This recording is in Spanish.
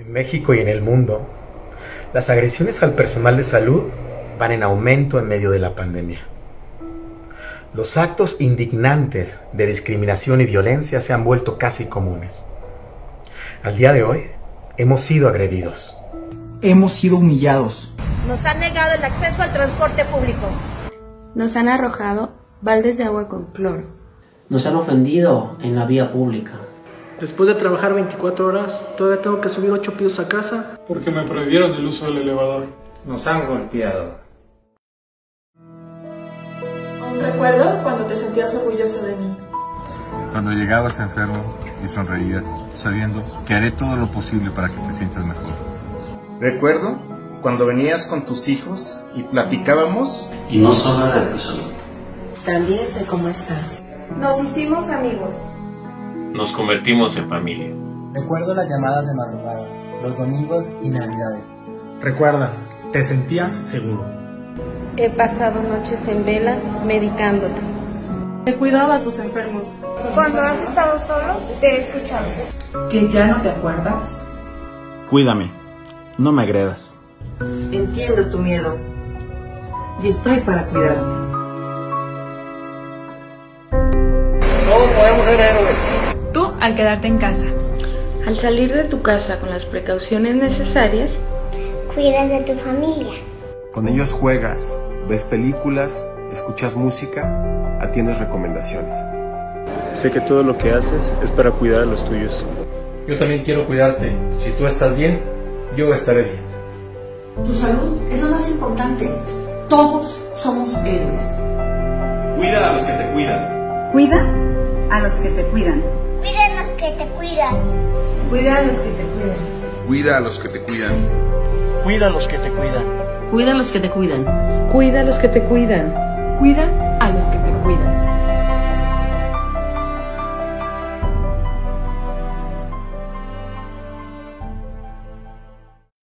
En México y en el mundo, las agresiones al personal de salud van en aumento en medio de la pandemia. Los actos indignantes de discriminación y violencia se han vuelto casi comunes. Al día de hoy, hemos sido agredidos. Hemos sido humillados. Nos han negado el acceso al transporte público. Nos han arrojado baldes de agua con cloro. Nos han ofendido en la vía pública. Después de trabajar 24 horas, todavía tengo que subir 8 pisos a casa. Porque me prohibieron el uso del elevador. Nos han golpeado. Aún recuerdo cuando te sentías orgulloso de mí. Cuando llegabas enfermo y sonreías, sabiendo que haré todo lo posible para que te sientas mejor. Recuerdo cuando venías con tus hijos y platicábamos. Y no solo de tu salud. También de cómo estás. Nos hicimos amigos. Nos convertimos en familia. Recuerdo las llamadas de madrugada, los domingos y navidades. Recuerda, te sentías seguro. He pasado noches en vela medicándote. He cuidado a tus enfermos. Cuando has estado solo, te he escuchado. ¿Que ya no te acuerdas? Cuídame, no me agredas. Entiendo tu miedo y estoy para cuidarte. Todos podemos ser héroes. Al quedarte en casa. Al salir de tu casa con las precauciones necesarias, cuidas de tu familia. Con ellos juegas, ves películas, escuchas música, atiendes recomendaciones. Sé que todo lo que haces es para cuidar a los tuyos. Yo también quiero cuidarte. Si tú estás bien, yo estaré bien. Tu salud es lo más importante. Todos somos héroes. Cuida a los que te cuidan. Cuida a los que te cuidan. Cuida a los que te cuidan. Cuida a los que te cuidan. Cuida a los que te cuidan. Cuida a los que te cuidan. Cuida a los que te cuidan. Cuida a los que te cuidan. Cuida a los que te cuidan.